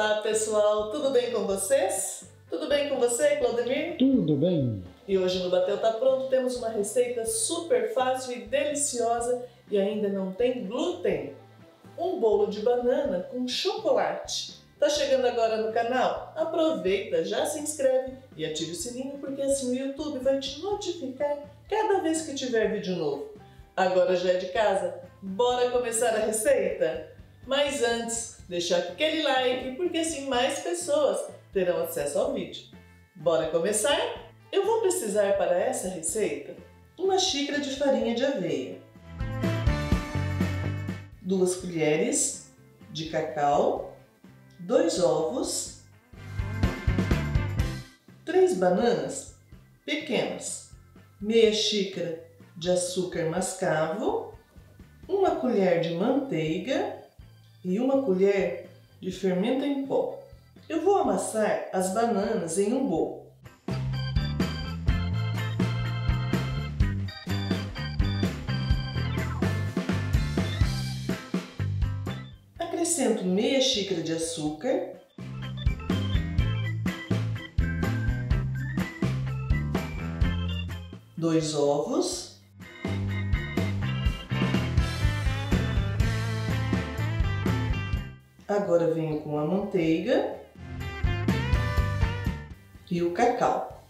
Olá pessoal, tudo bem com vocês? Tudo bem com você, Claudemir? Tudo bem. E hoje no Bateu Tá Pronto temos uma receita super fácil e deliciosa e ainda não tem glúten. Um bolo de banana com chocolate. Tá chegando agora no canal? Aproveita, já se inscreve e ative o sininho porque assim o YouTube vai te notificar cada vez que tiver vídeo novo. Agora já é de casa? Bora começar a receita? Mas antes, deixar aquele like porque assim mais pessoas terão acesso ao vídeo. Bora começar? Eu vou precisar para essa receita uma xícara de farinha de aveia, duas colheres de cacau, dois ovos, três bananas pequenas, meia xícara de açúcar mascavo, uma colher de manteiga e uma colher de fermento em pó. Eu vou amassar as bananas em um bowl. Acrescento meia xícara de açúcar. Dois ovos. Agora venho com a manteiga e o cacau.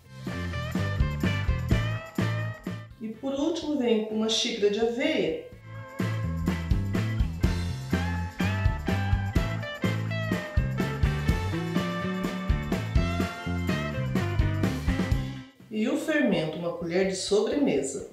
E por último venho com uma xícara de aveia e o fermento, uma colher de sobremesa.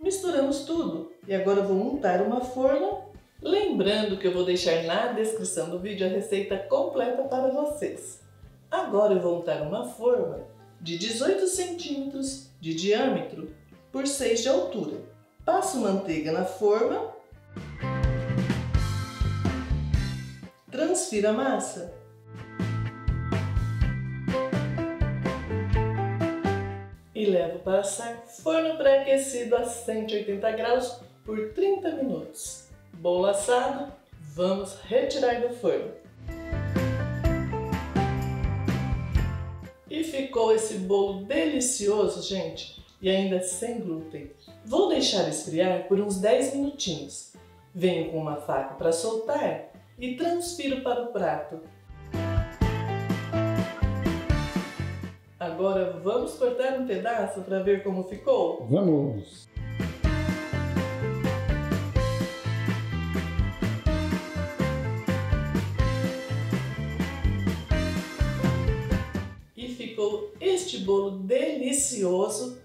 Misturamos tudo e agora vou montar uma forma. Lembrando que eu vou deixar na descrição do vídeo a receita completa para vocês. Agora eu vou montar uma forma de 18 centímetros de diâmetro por 6 de altura. Passo manteiga na forma, transfiro a massa e levo para assar forno pré-aquecido a 180 graus por 30 minutos. Bolo assado, vamos retirar do forno. E ficou esse bolo delicioso, gente, e ainda sem glúten. Vou deixar esfriar por uns 10 minutinhos. Venho com uma faca para soltar e transfiro para o prato. Agora vamos cortar um pedaço para ver como ficou? Vamos! Este bolo delicioso.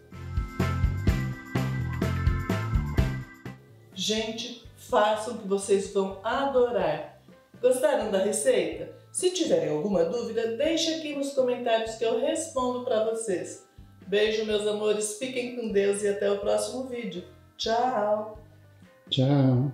Gente, façam que vocês vão adorar. Gostaram da receita? Se tiverem alguma dúvida, deixe aqui nos comentários que eu respondo para vocês. Beijo, meus amores, fiquem com Deus e até o próximo vídeo. Tchau! Tchau!